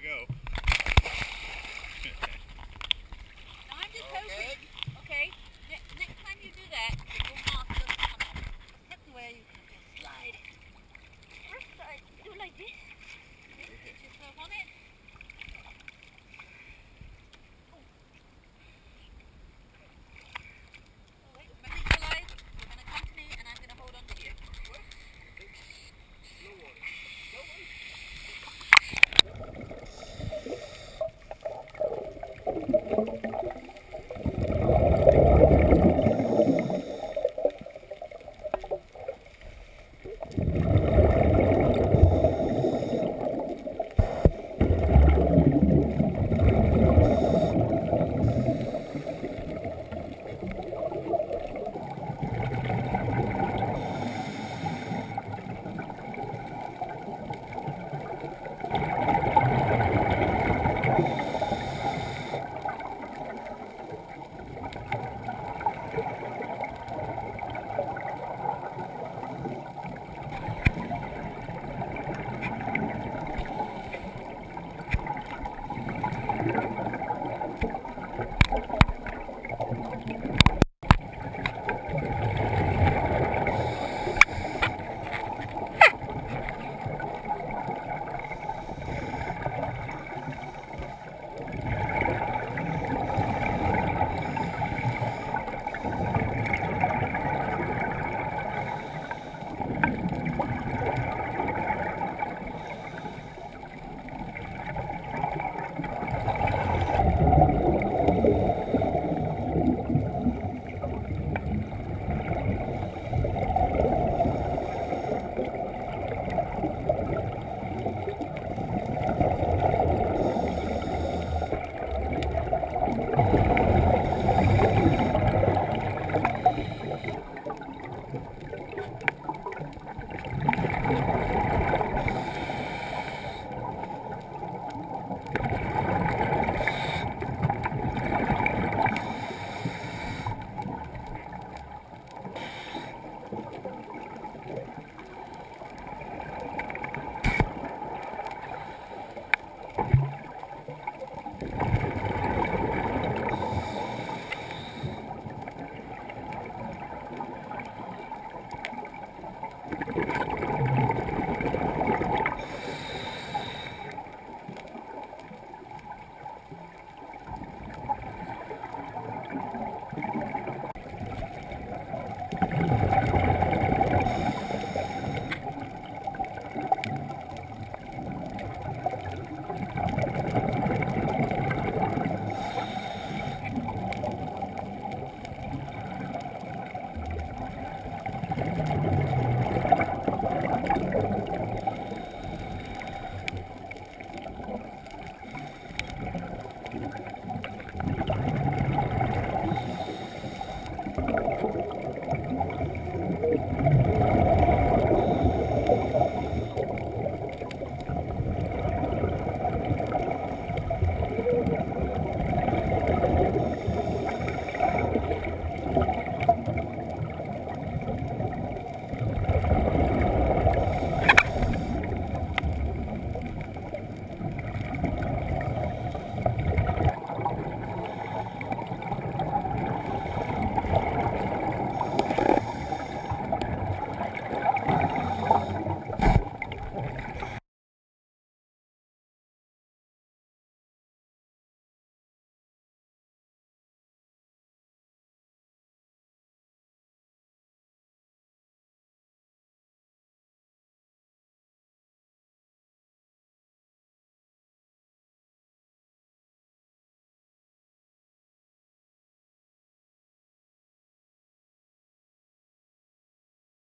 go.